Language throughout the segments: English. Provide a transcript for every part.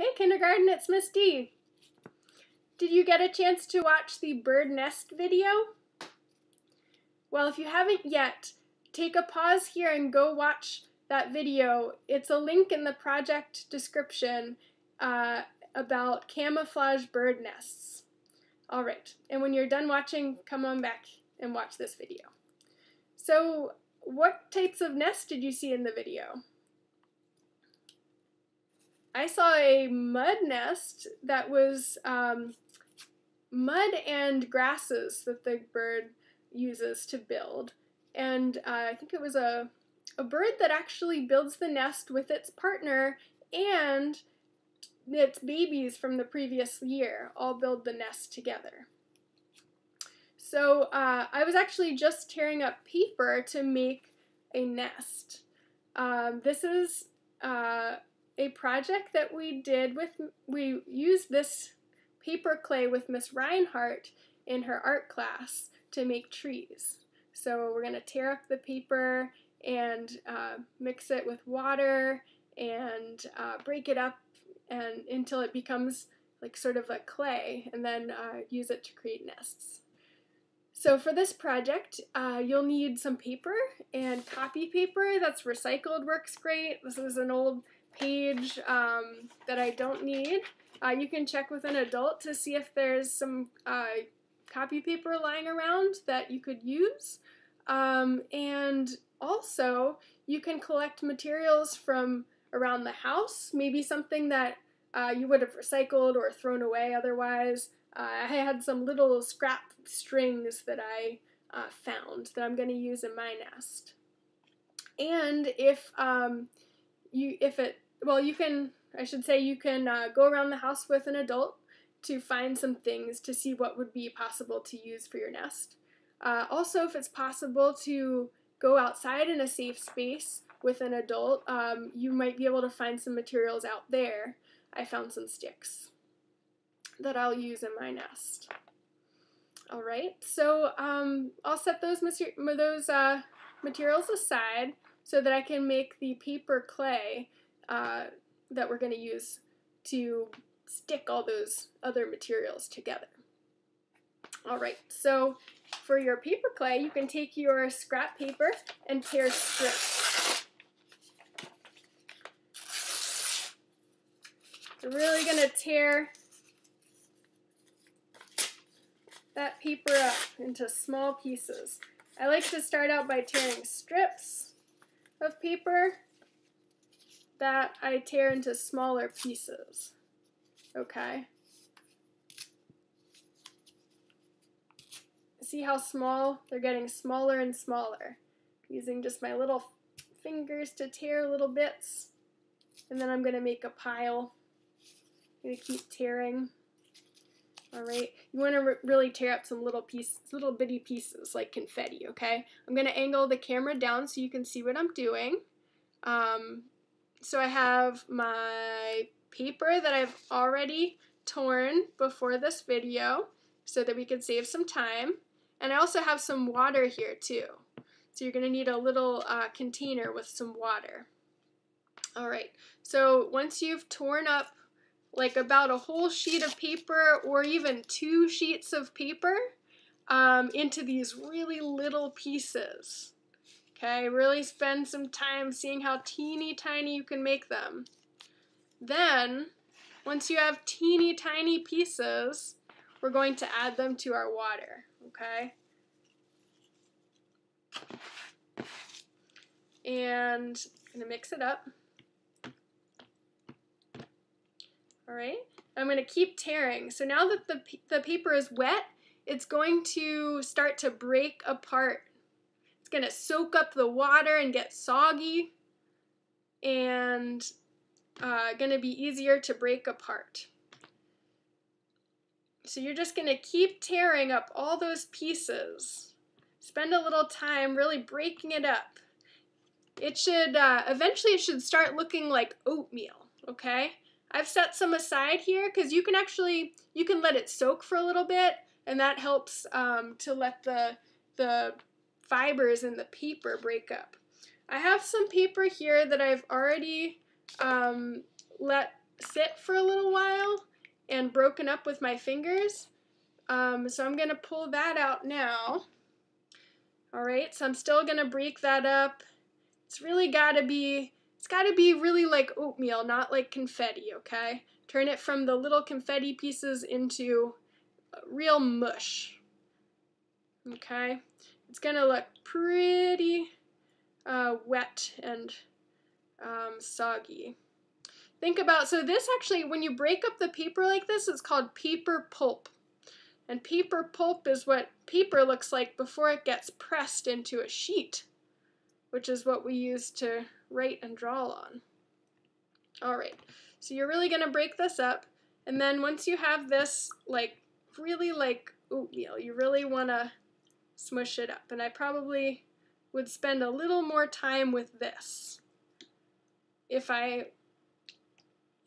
Hey kindergarten, it's Miss D. Did you get a chance to watch the bird nest video? Well, if you haven't yet, take a pause here and go watch that video. It's a link in the project description uh, about camouflage bird nests. All right, and when you're done watching, come on back and watch this video. So, what types of nests did you see in the video? I saw a mud nest that was um, mud and grasses that the bird uses to build. And uh, I think it was a, a bird that actually builds the nest with its partner and its babies from the previous year all build the nest together. So uh, I was actually just tearing up paper to make a nest. Um, this is uh, a project that we did with, we used this paper clay with Miss Reinhardt in her art class to make trees. So we're going to tear up the paper and uh, mix it with water and uh, break it up and until it becomes like sort of a clay and then uh, use it to create nests. So for this project, uh, you'll need some paper and copy paper that's recycled works great. This is an old page um, that I don't need. Uh, you can check with an adult to see if there's some uh, copy paper lying around that you could use. Um, and also, you can collect materials from around the house, maybe something that uh, you would have recycled or thrown away otherwise. Uh, I had some little scrap strings that I uh, found that I'm going to use in my nest. And if um, you if it well you can I should say you can uh, go around the house with an adult to find some things to see what would be possible to use for your nest. Uh, also, if it's possible to go outside in a safe space with an adult, um, you might be able to find some materials out there. I found some sticks that I'll use in my nest. All right, so um, I'll set those, those uh, materials aside so that I can make the paper clay uh, that we're going to use to stick all those other materials together. All right, so for your paper clay, you can take your scrap paper and tear strips. Really going to tear that paper up into small pieces. I like to start out by tearing strips of paper that I tear into smaller pieces. Okay. See how small? They're getting smaller and smaller. Using just my little fingers to tear little bits. And then I'm going to make a pile. I'm going to keep tearing. Alright, you want to really tear up some little pieces, little bitty pieces like confetti, okay? I'm going to angle the camera down so you can see what I'm doing. Um, so I have my paper that I've already torn before this video so that we can save some time. And I also have some water here too. So you're going to need a little uh, container with some water. Alright, so once you've torn up like about a whole sheet of paper or even two sheets of paper um, into these really little pieces. Okay, really spend some time seeing how teeny tiny you can make them. Then, once you have teeny tiny pieces, we're going to add them to our water, okay? And I'm gonna mix it up. All right, I'm gonna keep tearing. So now that the, the paper is wet, it's going to start to break apart It's going to soak up the water and get soggy and uh, going to be easier to break apart. So you're just going to keep tearing up all those pieces. Spend a little time really breaking it up. It should, uh, eventually it should start looking like oatmeal, okay? I've set some aside here because you can actually, you can let it soak for a little bit and that helps um, to let the, the fibers in the paper break up. I have some paper here that I've already um, let sit for a little while and broken up with my fingers. Um, so I'm going to pull that out now. All right, so I'm still going to break that up. It's really got to be, it's got to be really like oatmeal, not like confetti, okay? Turn it from the little confetti pieces into real mush. Okay, it's going to look pretty uh, wet and um, soggy. Think about, so this actually, when you break up the paper like this, it's called paper pulp. And paper pulp is what paper looks like before it gets pressed into a sheet, which is what we use to write and draw on. All right, so you're really gonna break this up. And then once you have this, like, really like oatmeal, you really wanna smush it up. And I probably would spend a little more time with this. If I,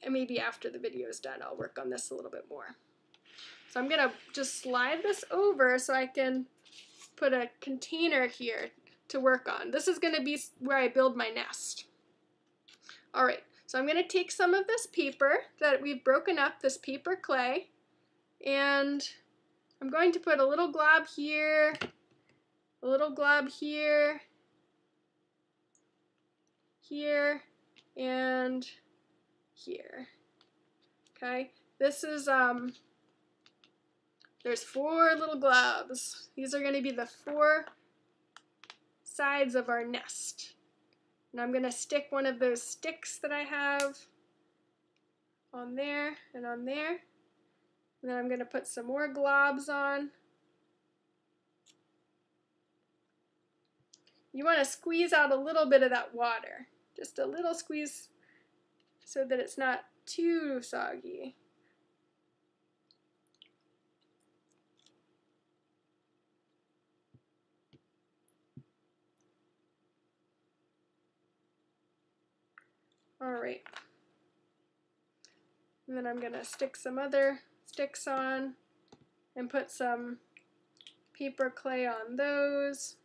maybe after the video is done, I'll work on this a little bit more. So I'm gonna just slide this over so I can put a container here to work on. This is gonna be where I build my nest. All right, so I'm gonna take some of this paper that we've broken up, this paper clay, and I'm going to put a little glob here, a little glob here, here, and here. Okay, this is, um, there's four little globs. These are going to be the four sides of our nest. And I'm going to stick one of those sticks that I have on there and on there. And then I'm going to put some more globs on. You want to squeeze out a little bit of that water. Just a little squeeze so that it's not too soggy. All right. And then I'm going to stick some other sticks on and put some paper clay on those.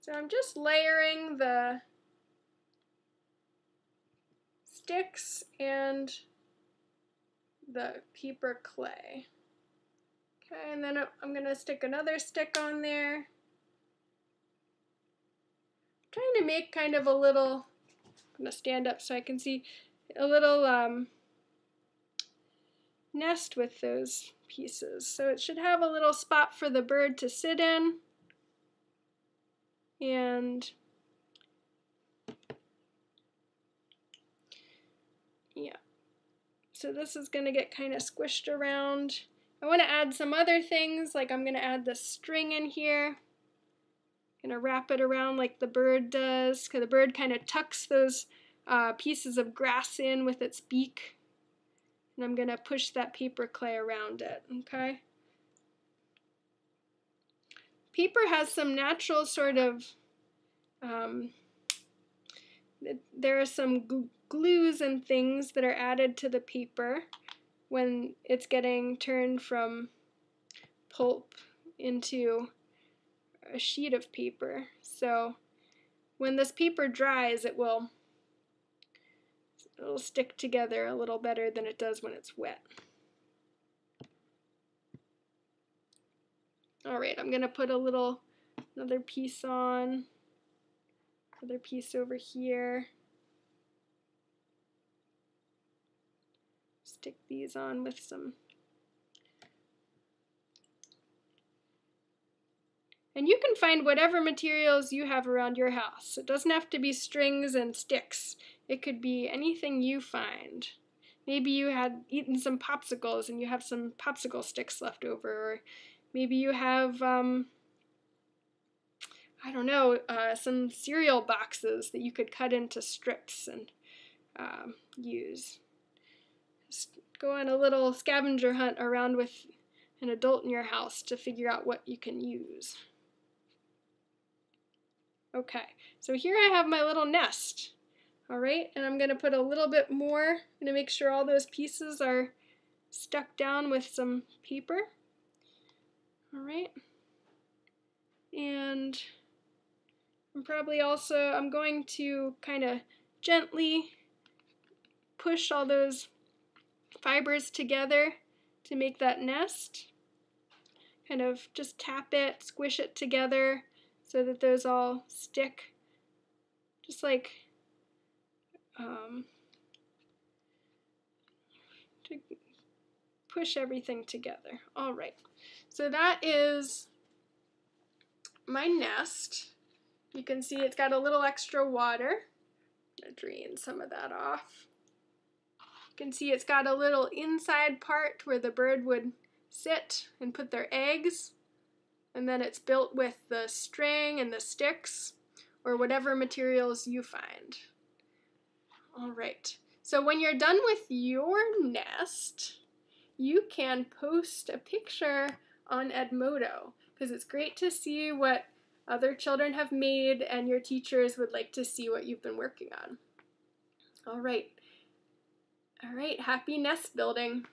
So I'm just layering the sticks and the paper clay. And then I'm going to stick another stick on there. I'm trying to make kind of a little, I'm going to stand up so I can see, a little um, nest with those pieces. So it should have a little spot for the bird to sit in and yeah so this is going to get kind of squished around I want to add some other things like I'm going to add the string in here. I'm going to wrap it around like the bird does because the bird kind of tucks those uh, pieces of grass in with its beak. And I'm going to push that paper clay around it okay? Paper has some natural sort of, um, there are some glues and things that are added to the paper when it's getting turned from pulp into a sheet of paper. So when this paper dries, it will it'll stick together a little better than it does when it's wet. Alright, I'm going to put a little, another piece on, another piece over here. Stick these on with some And you can find whatever materials you have around your house. It doesn't have to be strings and sticks. It could be anything you find. Maybe you had eaten some popsicles and you have some popsicle sticks left over, or Maybe you have, um, I don't know, uh, some cereal boxes that you could cut into strips and um, use. Go on a little scavenger hunt around with an adult in your house to figure out what you can use. Okay, so here I have my little nest. All right, and I'm going to put a little bit more. I'm going to make sure all those pieces are stuck down with some paper. All right. And I'm probably also, I'm going to kind of gently push all those fibers together to make that nest. Kind of just tap it, squish it together so that those all stick. Just like um, to push everything together. All right, so that is my nest. You can see it's got a little extra water. I'm drain some of that off. You can see it's got a little inside part where the bird would sit and put their eggs. And then it's built with the string and the sticks or whatever materials you find. All right, so when you're done with your nest, you can post a picture on Edmodo because it's great to see what other children have made and your teachers would like to see what you've been working on. All right. All right, happy nest building.